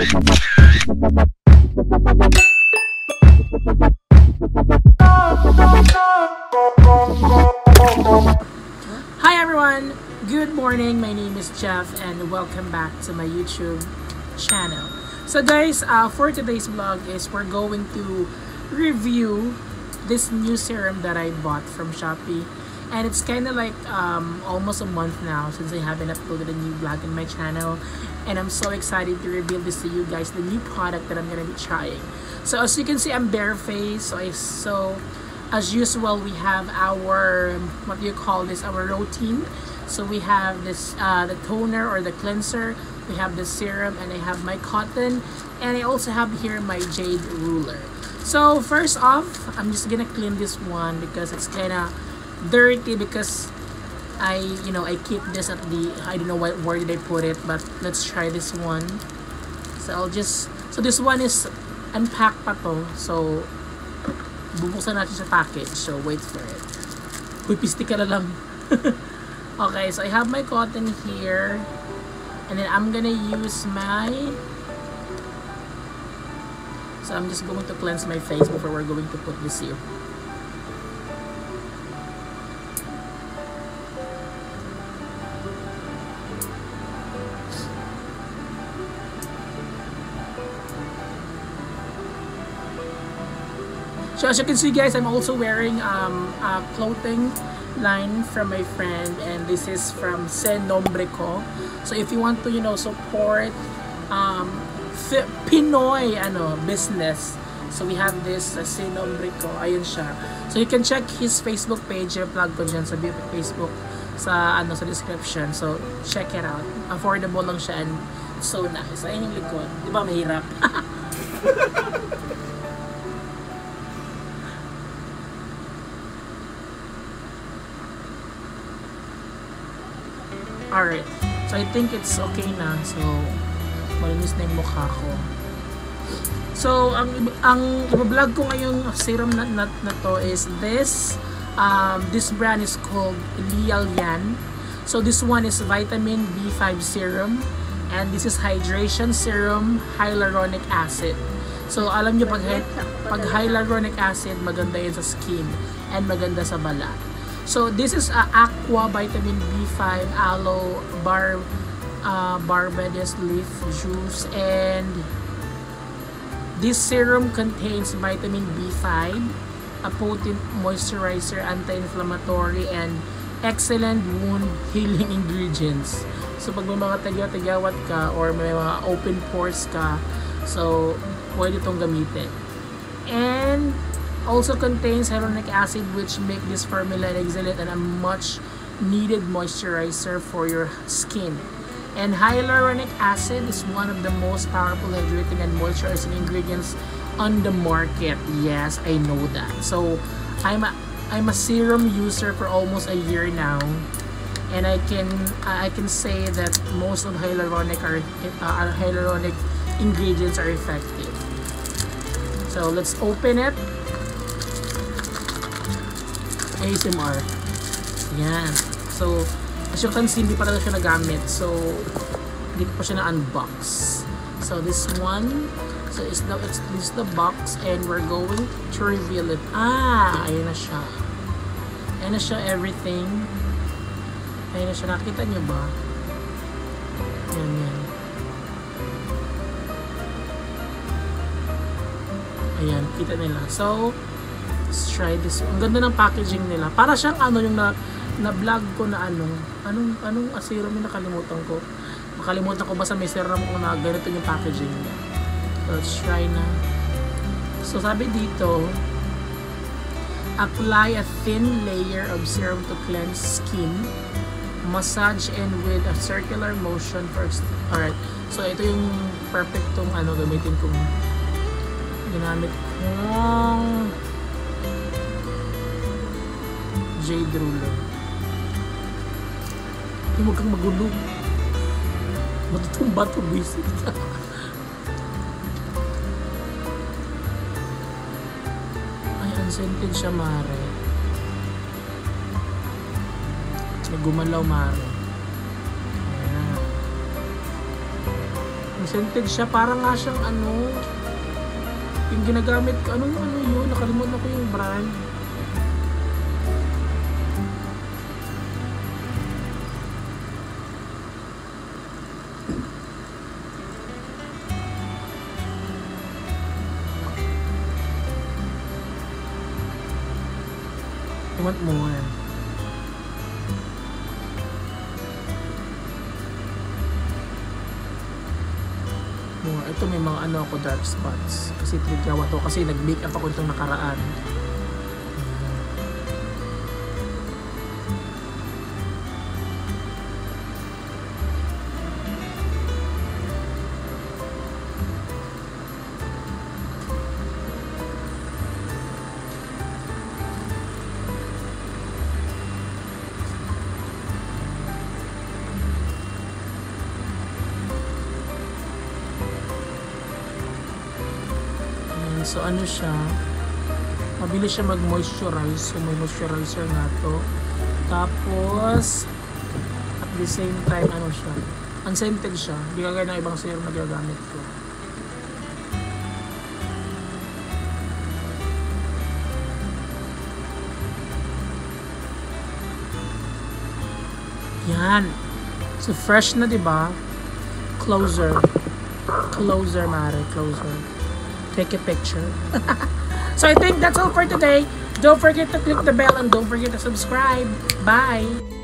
Hi everyone! Good morning! My name is Jeff and welcome back to my YouTube channel. So guys, uh, for today's vlog is we're going to review this new serum that I bought from Shopee. And it's kind of like um, almost a month now since I haven't uploaded a new vlog in my channel. And I'm so excited to reveal this to you guys, the new product that I'm to be trying. So as you can see, I'm barefaced. So I so as usual we have our what do you call this our routine so we have this uh, the toner or the cleanser we have the serum and I have my cotton and I also have here my jade ruler so first off I'm just gonna clean this one because it's kind of dirty because I you know I keep this at the I don't know what where did I put it but let's try this one so I'll just so this one is unpacked pa to so bubuksan natin sa package. So, wait for it. Uy, ka na lang. okay, so I have my cotton here. And then I'm gonna use my... So, I'm just going to cleanse my face before we're going to put this here. So as you can see guys, I'm also wearing um, a clothing line from my friend and this is from Se Nombre Ko. So if you want to, you know, support um, Pinoy ano, business, so we have this uh, Se Nombre Ko. Ayun siya. So you can check his Facebook page, yung plug ko dyan sa Facebook sa ano sa description. So check it out. Affordable lang siya and so nice. Ayun yung likod. Di ba mahirap? Alright. So, I think it's okay na. So, malinis na yung mukha ko. So, ang, ang vlog ko ngayong serum na, na, na to is this. Um, this brand is called Lial Yan. So, this one is vitamin B5 serum. And this is hydration serum hyaluronic acid. So, alam nyo, pag, pag hyaluronic acid, maganda yun sa skin and maganda sa balat. So this is a aqua vitamin B5 aloe bar uh, barbados leaf juice and this serum contains vitamin B5, a potent moisturizer, anti-inflammatory and excellent wound healing ingredients. So pag may mga tagyaw-tagyawat ka or may mga open pores ka, so pwede itong gamitin. And also contains hyaluronic acid which make this formula excellent and a much needed moisturizer for your skin. And hyaluronic acid is one of the most powerful hydrating and moisturizing ingredients on the market. Yes, I know that. So, I'm a, I'm a serum user for almost a year now. And I can I can say that most of hyaluronic are uh, hyaluronic ingredients are effective. So, let's open it. ASMR. Yan. So, as you can see, hindi pa rin siya nagamit. So, hindi ko pa siya na-unbox. So, this one, so is the, it's, this is the box and we're going to reveal it. Ah! Ayun na siya. Ayun na siya, everything. Ayun na siya. Nakita nyo ba? Yan, yan. Ayan, kita nila. So, Let's try this. Ang ganda ng packaging nila. Para siyang ano yung na, na vlog ko na ano. Anong, anong serum yung nakalimutan ko. Makalimutan ko basta may serum ko na ganito yung packaging niya. Let's try na. So, sabi dito, apply a thin layer of serum to cleanse skin. Massage in with a circular motion first. Alright. So, ito yung perfect tong ano gamitin kong ginamit kong jade ruler. Mo kang magulo. Matutumba to, buisit ka. Ay, unscented siya, Mare. Nagumalaw, Mare. Ayan. May siya. Parang nga siyang ano, yung ginagamit. Anong ano yun? Nakalimutan ko yung brand. I want more. More. Ito may mga ano ako dark spots. Kasi trigyawa to. Kasi nag-make up ako itong nakaraan. So ano siya, mabilis siya mag-moisturize. So may moisturizer nga to. Tapos, at the same time, ano siya, unscented siya. Hindi kagaya ng ibang serum na ginagamit ko. Yan. So fresh na 'di ba? Closer. Closer, Mare. Closer. Take a picture. so I think that's all for today. Don't forget to click the bell and don't forget to subscribe. Bye!